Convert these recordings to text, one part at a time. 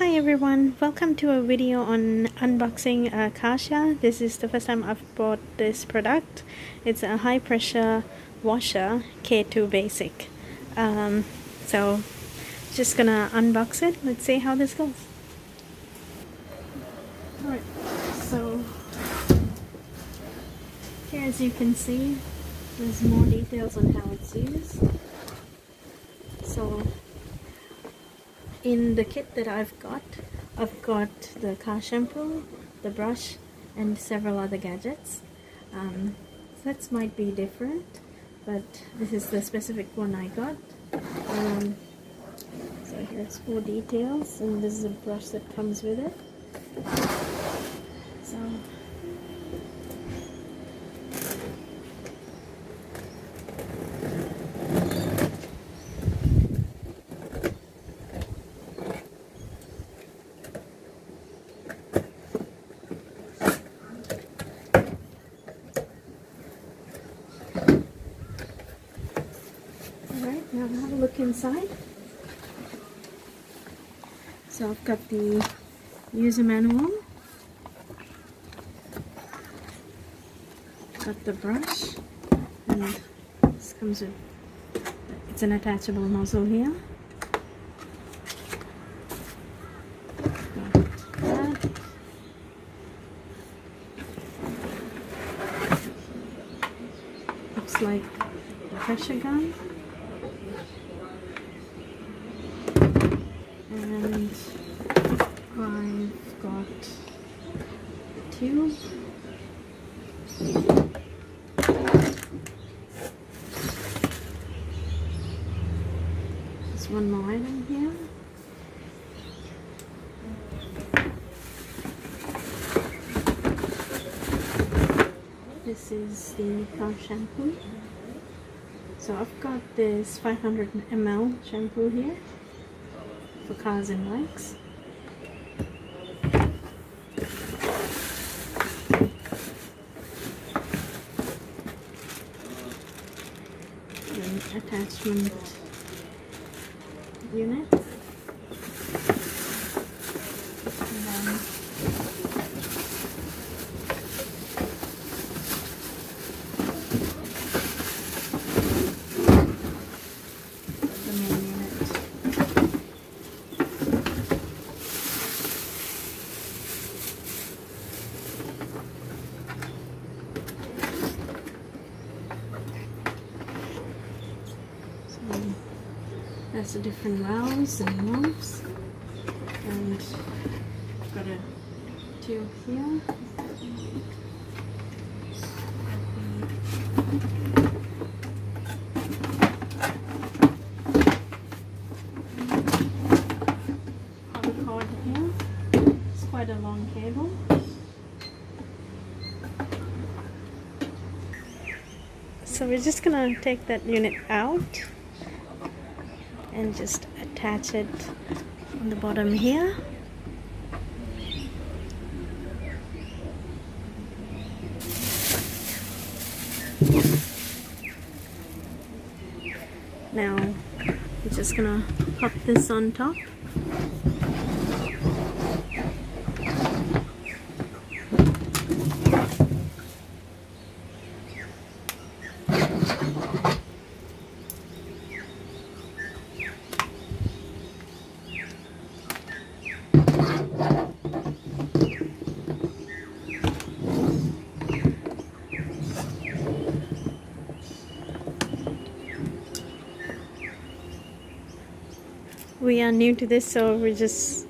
Hi everyone, welcome to a video on unboxing uh, Karcher. This is the first time I've bought this product. It's a high pressure washer K2 basic. Um, so just gonna unbox it. Let's see how this goes. Alright, so here as you can see there's more details on how it's used. So in the kit that I've got, I've got the car shampoo, the brush, and several other gadgets. Um, sets might be different, but this is the specific one I got. Um, so here's more details, and this is a brush that comes with it. So Alright, now inside. So I've got the user manual. Got the brush and this comes with it's an attachable nozzle here. Looks like a pressure gun. And I've got two there's one more item here this is the shampoo. So I've got this 500 ml shampoo here cars and bikes. An attachment unit. And then the main unit. So that's the different valves and knobs. And I've got a tube here. Cord here. It's quite a long cable. So we're just gonna take that unit out and just attach it on the bottom here. Now we're just gonna pop this on top. We are new to this, so we just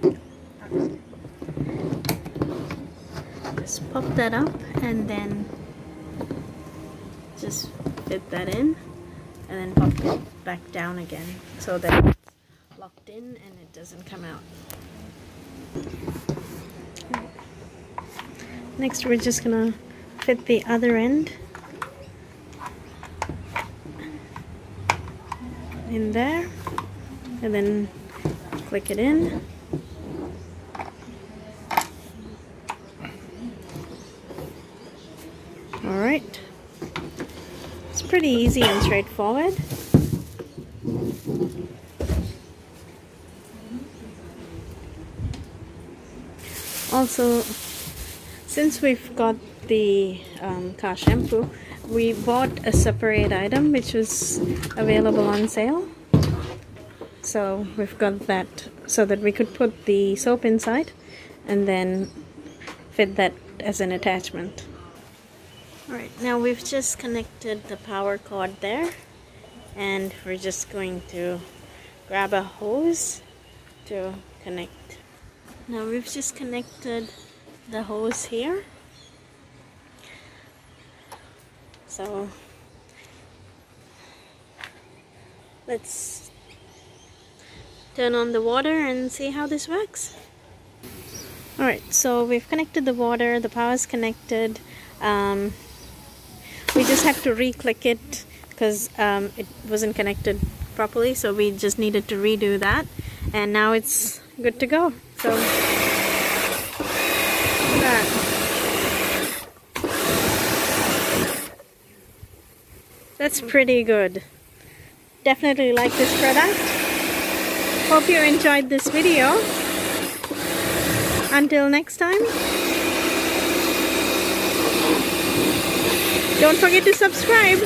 just pop that up and then just fit that in and then pop it back down again so that it's locked in and it doesn't come out. Next we're just gonna fit the other end in there and then click it in. Alright it's pretty easy and straightforward. Also since we've got the um, car shampoo we bought a separate item which was available on sale so we've got that so that we could put the soap inside and then fit that as an attachment. Alright now we've just connected the power cord there and we're just going to grab a hose to connect. Now we've just connected the hose here. So let's turn on the water and see how this works. Alright so we've connected the water the power is connected um, we just have to re-click it because um, it wasn't connected properly so we just needed to redo that and now it's good to go. So that that's pretty good. Definitely like this product hope you enjoyed this video. Until next time don't forget to subscribe